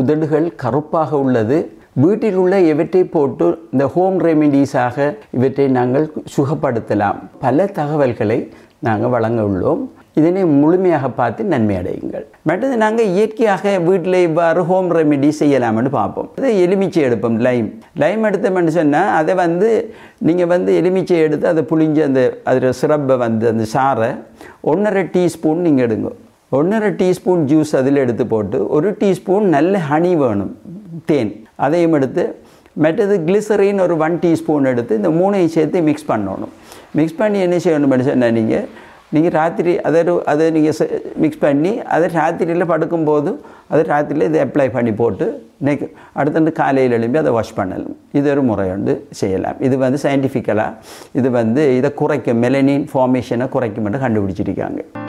உதடுகள் கருப்பாக உள்ளது. வீட்டில் உள்ள இவற்றை போட்டு இந்த ஹோம் ரெமிடிஸாக இவற்றை நாங்கள் சுகப்படுத்தலாம். பல தகவல்களை நாங்கள் வழங்க உள்ளோம். இதனை முழுமையாக பார்த்து நன்மை அடையுங்கள். மற்றது நாங்கள் இயற்கையாக வீட்டில் இவ்வாறு ஹோம் ரெமிடி செய்யலாம்னு பார்ப்போம். அது எலுமிச்சை எடுப்போம் லைம் லைம் எடுத்தோம்னு சொன்னால் அதை வந்து நீங்கள் வந்து எலுமிச்சை எடுத்து அதை புளிஞ்சு அந்த அதில் சிரப்பை வந்து அந்த சாறை ஒன்றரை டீஸ்பூன் நீங்கள் எடுங்க. ஒன்றரை டீஸ்பூன் ஜூஸ் அதில் எடுத்து போட்டு ஒரு டீஸ்பூன் நல்ல ஹனி வேணும் தேன். அதையும் எடுத்து மற்றது கிளிசரின் ஒரு ஒன் டீஸ்பூன் எடுத்து இந்த மூணையும் சேர்த்து மிக்ஸ் பண்ணணும். மிக்ஸ் பண்ணி என்ன செய்யணும் சொன்னால் நீங்கள் நீங்கள் ராத்திரி அதை ஒரு- அதை நீங்கள் மிக்ஸ் பண்ணி அதை ராத்திரியில் படுக்கும்போது அது ராத்திரியில் இதை அப்ளை பண்ணி போட்டு நெக் அடுத்த காலையில் எழும்பி அதை வாஷ் பண்ணலாம். இது ஒரு முறை வந்து செய்யலாம். இது வந்து சயின்டிஃபிக்கலாக இது வந்து இதை குறைக்கும் மெலனின் ஃபார்மேஷனை குறைக்கும் கண்டுபிடிச்சிருக்காங்க.